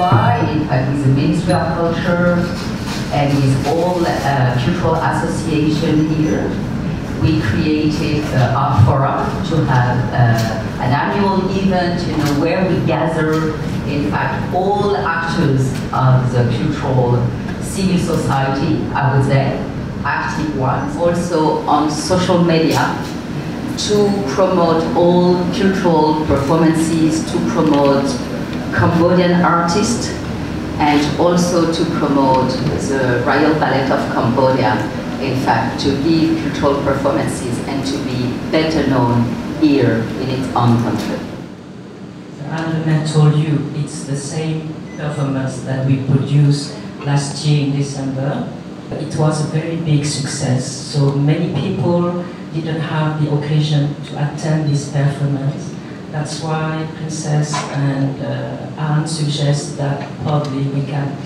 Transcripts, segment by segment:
why, in fact, with the Ministry of Culture and with all uh, cultural association here, we created uh, our forum to have uh, an annual event, you know, where we gather, in fact, all actors of the cultural civil society, I would say, active ones, also on social media to promote all cultural performances, to promote Cambodian artists, and also to promote the Royal Ballet of Cambodia, in fact, to give cultural performances and to be better known here in its own country. The Anna told you it's the same performance that we produced last year in December. It was a very big success, so many people didn't have the occasion to attend this performance. That's why Princess and uh, and suggest that probably we can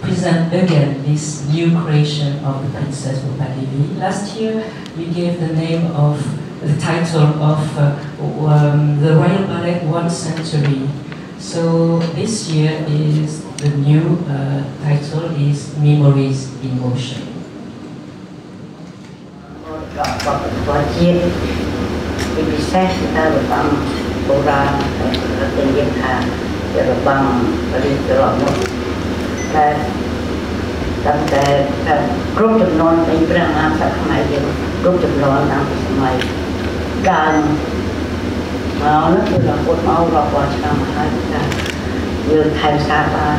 present again this new creation of the Princess Buppha Devi. Last year we gave the name of the title of uh, um, the Royal Ballet One Century. So this year is the new uh, title is Memories in Motion. ពីពិសេសគឺរបាំបុរាណគេនិយាយថាជារបាំរីករាយនោះតែតាំងតែគ្រប់ចំនួននៃព្រះមហាក្សត្រខ្មែរយើងគ្រប់ចំនួនតាំងពីសម័យដើមមកនោះគឺរហូតមករាប់ឆ្នាំហើយថាយើងថែសារបាន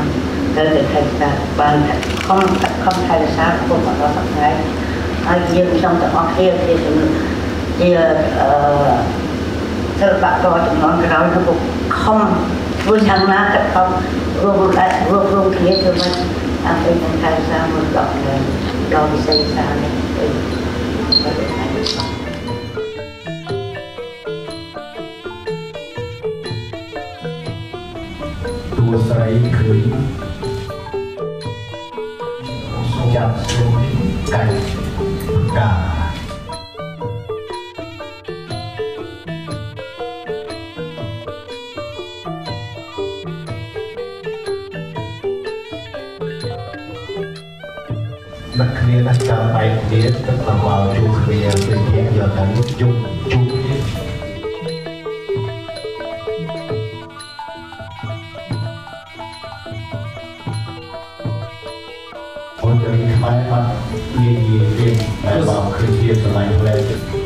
ទៅតែថែសារបានខំ ព្រោះខាងណាក៏ផងរួមរួមដែររួមរួមគ្នាទៅវិញដើម្បីនឹងការសាមួយដល់ដល់វិស័យសានេះទៅទូស្រីឃើញចាប់ ដឹកគ្នាដាក់ចាំបែកគ្នាទឹកដល់មកជួបគ្នាពេលយើងយកទៅជុំជុំគ្នាខ្មែរបាត់និយាយរៀនតែបើឃើញជាស្រឡាញ់ផ្លែ